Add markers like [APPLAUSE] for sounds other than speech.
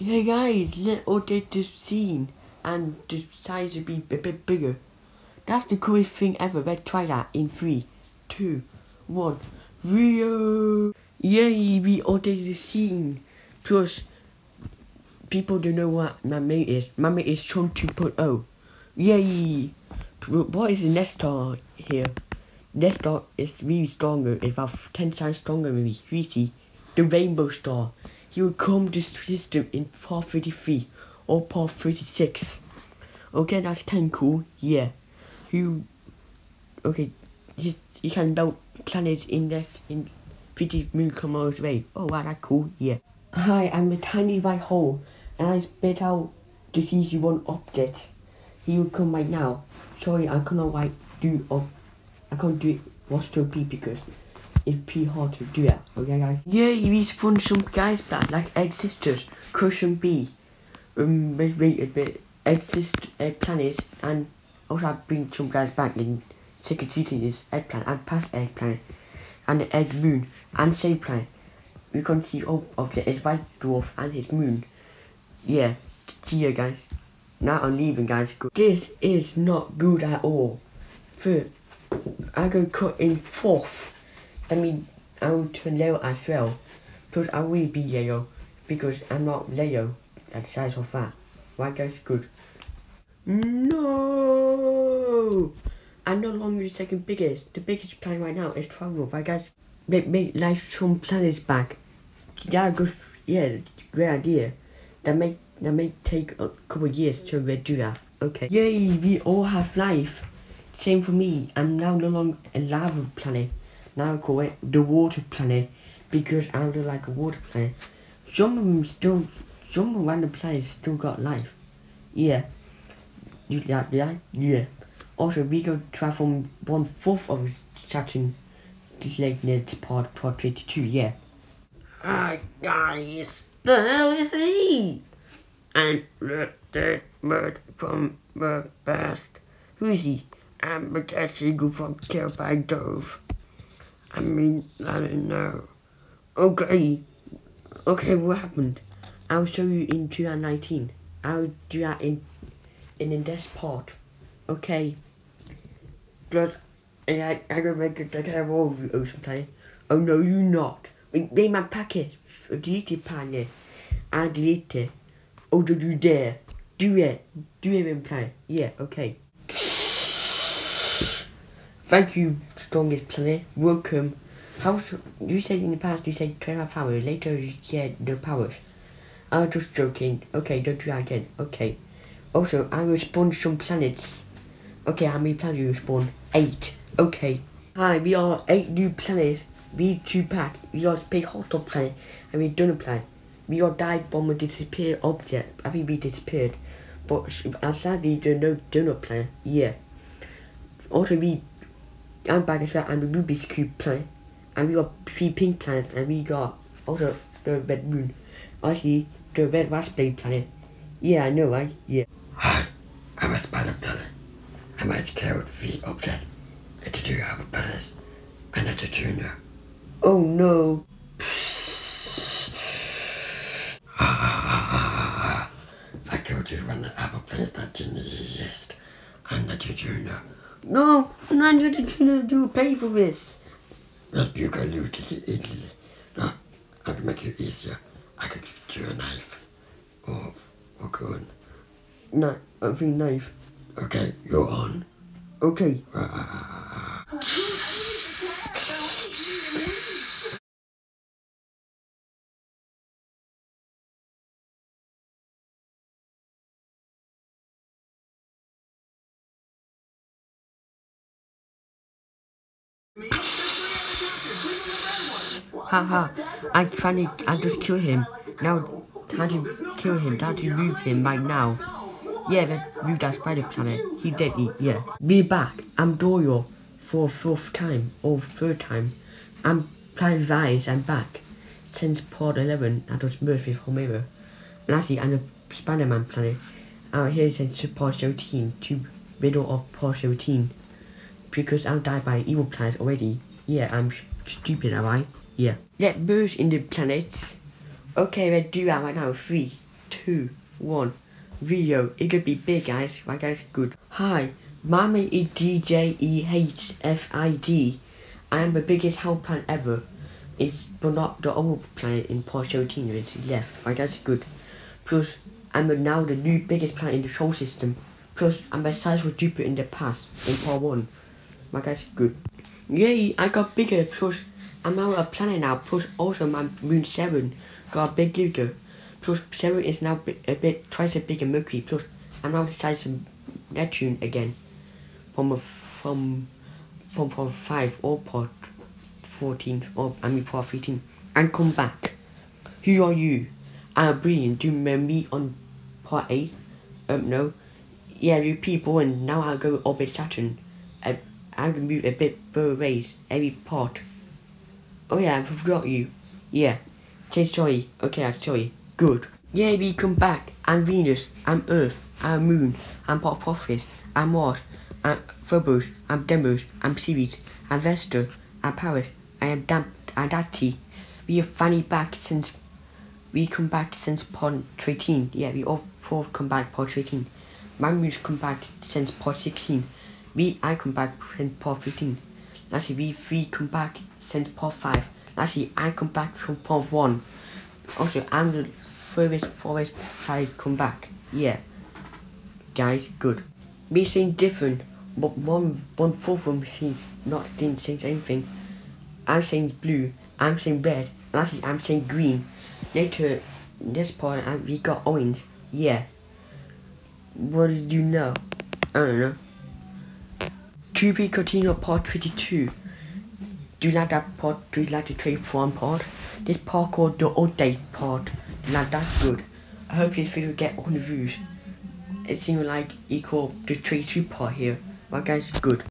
Hey guys, let's update this scene and the size will be a bit bigger. That's the coolest thing ever. Let's try that in three, two, one. Rio! Yay, we updated the scene. Plus, people don't know what my mate is. My mate is Tron 2.0. Yay! What is the Nestor here? Nestor is really stronger. It's about 10 times stronger than me. We see the Rainbow Star. He will come to the system in part 33 or part 36. Okay, that's kind of cool. Yeah. You. Okay. He, he can melt planets in the in 50 million kilometers away. Oh, wow, that's cool. Yeah. Hi, I'm a tiny white hole, and I spit out the CC1 object. He will come right now. Sorry, I cannot like do. Oh, I can't do it. What's to be because it's pretty hard to do that. Okay, guys. Yeah, you respawn some guys back like Egg Sisters, Crush and B, um, Egg Sister, Egg Planets, and also I bring some guys back in second season is Egg Planet and past Egg Planet, and Egg Moon and Same Planet. We can see all of the his white dwarf and his moon. Yeah, see you guys. Now I'm leaving, guys. This is not good at all. Third, I go cut in fourth. I mean, I'll turn Leo as well. Plus, I will be Leo because I'm not Leo at size of that. Right, guys? Good. No! I'm no longer the second biggest. The biggest planet right now is Travel. Right, guys? Make, make life some planets back. Yeah, good. Yeah, great idea. That may that may take a couple years to do that. Okay. Yay! We all have life. Same for me. I'm now no longer a lava planet. Now I call it the water planet because I'm like a water planet. Some of them still, some random planets still got life. Yeah. You like that? Yeah. Also, we go travel one fourth of Saturn to part part 22. Yeah. Hi guys, the hell is he? And the bird from the past. Who's he? I'm seagull from by Dove. I mean, I don't know. Okay. Okay, what happened? I'll show you in 2019. I'll do that in in the next part. Okay. Just I I gonna make I of you ocean planet. Oh no you not. Name my packet. Delete it planet. I delete it. Oh did you dare? Do it. Do it planet. Yeah, okay. Thank you, strongest planet. Welcome. How you said in the past you said 25 powers, later you said no powers. I was just joking. Okay, don't do that again. Okay. Also, I will spawn some planets. Okay, how many planets you spawn? Eight. Okay. Hi, we are eight new planets. We two pack. We got Space Hot Dog planet and we Donut planet. We got dive bomber disappeared object. I think we disappeared. But sadly, there's no Donut planet. Yeah. Also, we I'm back as well and the Rubik's Cube planet. And we got three pink planets and we got also the red moon. Actually, the red raspberry planet. Yeah, I know, right? Yeah. Hi, [SIGHS] I'm a spider planet. I might kill three objects. It's two other planets. And it's a junior. Oh no. I killed you when the other planets that didn't exist. And a junior. No, I'm not going to do pay for this. Well, you can lose it easily. No, I can make it easier. I could give you a knife. Or, or gun. No, I think knife. Okay, you're on. Okay. Haha, I finally, I just killed him. Now, time to kill him, time to move him right now. Yeah, but move that spider planet. He deadly, yeah. Be back. I'm Doyle for fourth time, or third time. I'm Planet Rise, I'm back. Since part 11, I was merged with Homero. And actually, I'm a Spider-Man planet. I'm here since part 17, to middle of part 17. Because I'm died by evil planet already. Yeah, I'm stupid, am I? Yeah. Let's merge in the planets. Okay, let's do that right now. Three, two, one. Video. It could be big, guys. Right, guys? Good. Hi, my name is DJ EHFID. I am the biggest house plant ever. It's but not the old planet in Port 17 it's left. Right, that's good. Plus, I'm now the new biggest planet in the solar system. Plus, I'm the size of Jupiter in the past, in Part 1. My guy's good. Yay, I got bigger. Plus, I'm now a planet now. Plus, also my moon 7 got a bit bigger. Plus, 7 is now a bit twice as big as Mercury. Plus, I'm now the size of Neptune again. From a, from, from Part 5 or Part 14, or I mean Part 15. And come back. Who are you? I'm brilliant. Do you remember me on Part 8? Um, no. Yeah, you people, and now I'll go orbit Saturn. I, I'll move a bit further ways every part. Oh yeah, I forgot you. Yeah. Say sorry. Okay, I'm sorry. Good. Yeah, we come back. I'm Venus. I'm Earth. I'm Moon. I'm Phosphorus. I'm Mars. I'm Phobos. I'm Deimos. I'm Ceres. I'm Vesta. I'm Paris. I am Damp. I'm Dati. We have finally back since we come back since part 13. Yeah, we all four come back part 13. Mango's come back since part 16. We, I come back since pod 15. Actually, we three come back since pod 5. Actually, I come back from pod 1. Also, I'm the furthest forest side come back. Yeah. Guys, good. We seem different, but one one fourth of seems not didn't say anything. I'm saying blue, I'm saying red, actually I'm saying green. Later, this part, I, we got orange. Yeah. What did you know? I don't know. To be continued part 22. Do you like that part? Do you like the trade one part? This part called the update part. Now that's good. I hope this video get all the views. It seems like equal the trade two part here. But guys, good.